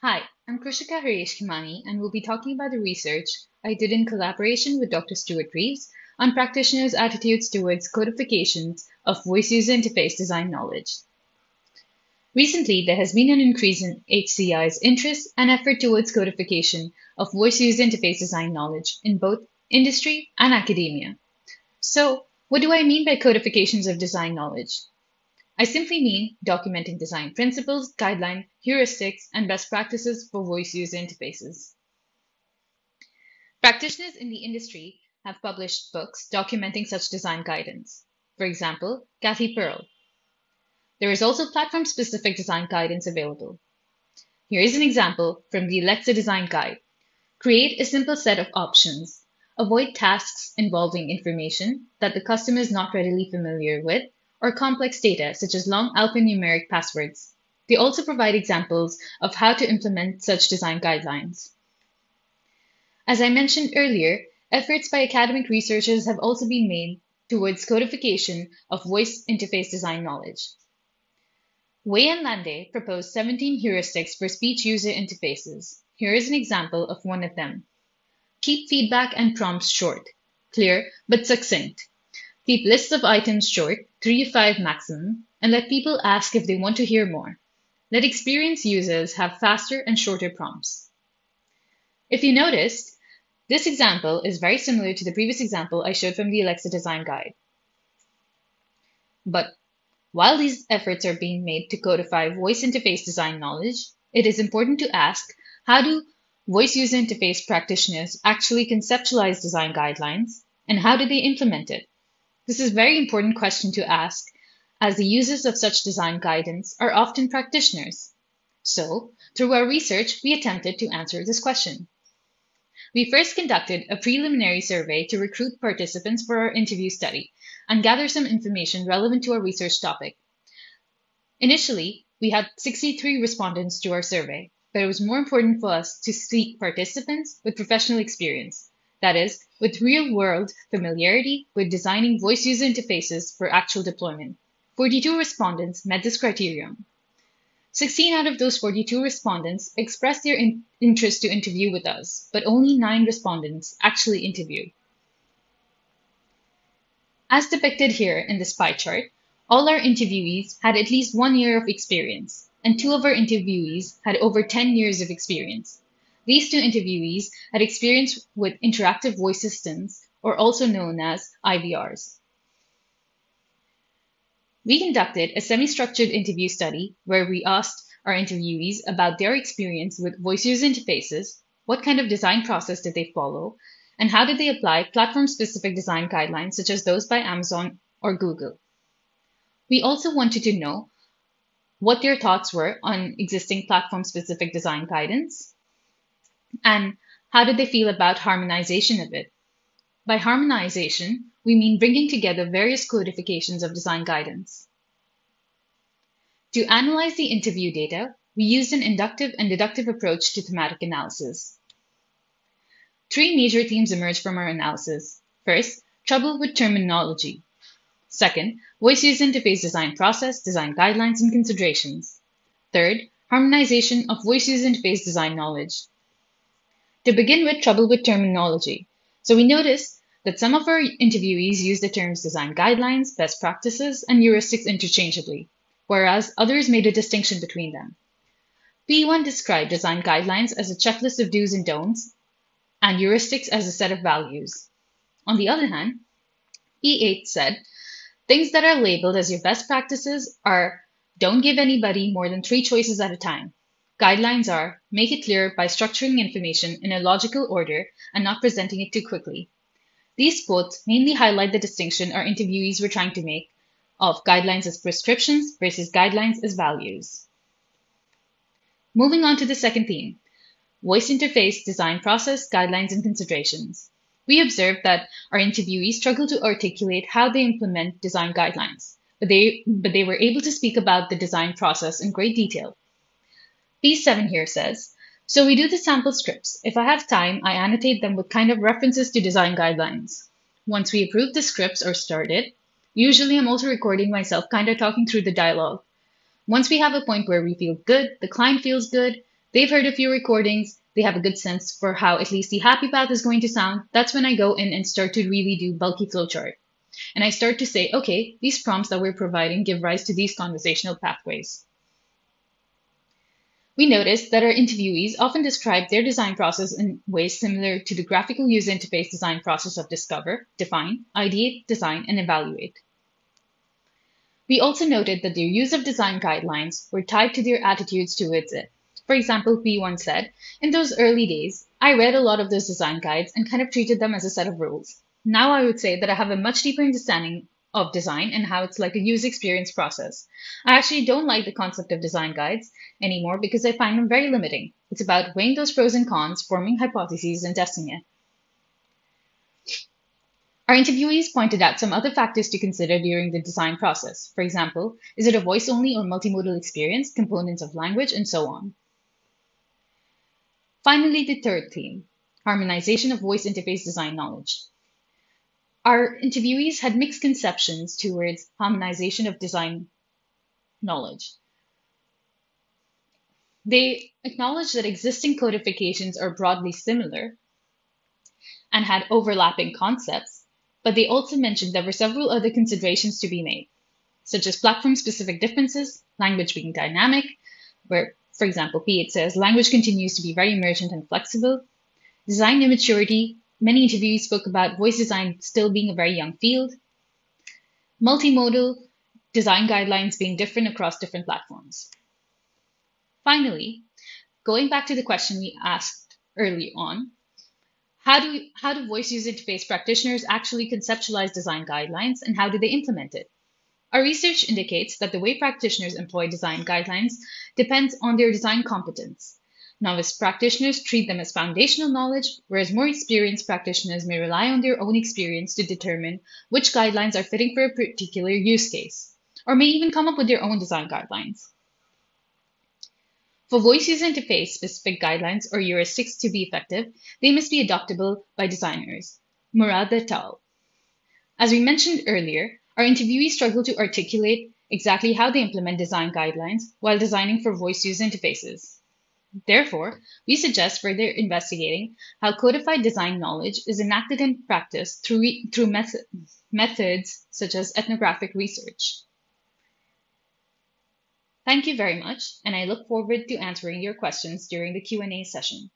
Hi, I'm Krishika Haresh Khemani and will be talking about the research I did in collaboration with Dr. Stuart Reeves on practitioners' attitudes towards codifications of voice user interface design knowledge. Recently, there has been an increase in HCI's interest and effort towards codification of voice user interface design knowledge in both industry and academia. So, what do I mean by codifications of design knowledge? I simply mean documenting design principles, guidelines, heuristics, and best practices for voice user interfaces. Practitioners in the industry have published books documenting such design guidance. For example, Cathy Pearl. There is also platform-specific design guidance available. Here is an example from the Alexa Design Guide. Create a simple set of options. Avoid tasks involving information that the customer is not readily familiar with or complex data such as long alphanumeric passwords. They also provide examples of how to implement such design guidelines. As I mentioned earlier, efforts by academic researchers have also been made towards codification of voice interface design knowledge. Wei and Landay proposed 17 heuristics for speech user interfaces. Here is an example of one of them. Keep feedback and prompts short, clear, but succinct. Keep lists of items short, 3 to 5 maximum, and let people ask if they want to hear more. Let experienced users have faster and shorter prompts. If you noticed, this example is very similar to the previous example I showed from the Alexa design guide. But while these efforts are being made to codify voice interface design knowledge, it is important to ask how do voice user interface practitioners actually conceptualize design guidelines and how do they implement it? This is a very important question to ask, as the users of such design guidance are often practitioners. So, through our research, we attempted to answer this question. We first conducted a preliminary survey to recruit participants for our interview study and gather some information relevant to our research topic. Initially, we had 63 respondents to our survey, but it was more important for us to seek participants with professional experience that is, with real-world familiarity with designing voice user interfaces for actual deployment. 42 respondents met this criterion. 16 out of those 42 respondents expressed their in interest to interview with us, but only 9 respondents actually interviewed. As depicted here in this pie chart, all our interviewees had at least one year of experience, and two of our interviewees had over 10 years of experience. These two interviewees had experience with interactive voice systems, or also known as IVRs. We conducted a semi-structured interview study where we asked our interviewees about their experience with voice user interfaces, what kind of design process did they follow, and how did they apply platform-specific design guidelines such as those by Amazon or Google. We also wanted to know what their thoughts were on existing platform-specific design guidance, and how did they feel about harmonization of it? By harmonization, we mean bringing together various codifications of design guidance. To analyze the interview data, we used an inductive and deductive approach to thematic analysis. Three major themes emerged from our analysis. First, trouble with terminology. Second, voice user interface design process, design guidelines, and considerations. Third, harmonization of voice user interface design knowledge. To begin with, trouble with terminology. So we noticed that some of our interviewees use the terms design guidelines, best practices, and heuristics interchangeably, whereas others made a distinction between them. P1 described design guidelines as a checklist of do's and don'ts, and heuristics as a set of values. On the other hand, P8 said things that are labeled as your best practices are don't give anybody more than three choices at a time. Guidelines are make it clear by structuring information in a logical order and not presenting it too quickly. These quotes mainly highlight the distinction our interviewees were trying to make of guidelines as prescriptions versus guidelines as values. Moving on to the second theme, voice interface design process, guidelines, and considerations. We observed that our interviewees struggled to articulate how they implement design guidelines, but they, but they were able to speak about the design process in great detail. P7 here says, so we do the sample scripts. If I have time, I annotate them with kind of references to design guidelines. Once we approve the scripts or start it, usually I'm also recording myself kind of talking through the dialogue. Once we have a point where we feel good, the client feels good, They've heard a few recordings, they have a good sense for how at least the happy path is going to sound. That's when I go in and start to really do bulky flowchart. And I start to say, okay, these prompts that we're providing give rise to these conversational pathways. We noticed that our interviewees often describe their design process in ways similar to the graphical user interface design process of discover, define, ideate, design, and evaluate. We also noted that their use of design guidelines were tied to their attitudes towards it. For example, P1 said, In those early days, I read a lot of those design guides and kind of treated them as a set of rules. Now I would say that I have a much deeper understanding of design and how it's like a user experience process. I actually don't like the concept of design guides anymore because I find them very limiting. It's about weighing those pros and cons, forming hypotheses, and testing it. Our interviewees pointed out some other factors to consider during the design process. For example, is it a voice only or multimodal experience, components of language, and so on. Finally, the third theme harmonization of voice interface design knowledge. Our interviewees had mixed conceptions towards harmonization of design knowledge. They acknowledged that existing codifications are broadly similar and had overlapping concepts, but they also mentioned there were several other considerations to be made, such as platform specific differences, language being dynamic, where, for example, P8 says language continues to be very emergent and flexible, design immaturity, Many interviews spoke about voice design still being a very young field, multimodal design guidelines being different across different platforms. Finally, going back to the question we asked early on, how do, how do voice user interface practitioners actually conceptualize design guidelines and how do they implement it? Our research indicates that the way practitioners employ design guidelines depends on their design competence. Novice practitioners treat them as foundational knowledge, whereas more experienced practitioners may rely on their own experience to determine which guidelines are fitting for a particular use case, or may even come up with their own design guidelines. For voice user interface specific guidelines or heuristics to be effective, they must be adoptable by designers. Murad et al. As we mentioned earlier, our interviewees struggle to articulate exactly how they implement design guidelines while designing for voice user interfaces. Therefore, we suggest further investigating how codified design knowledge is enacted in practice through, through method, methods such as ethnographic research. Thank you very much, and I look forward to answering your questions during the Q&A session.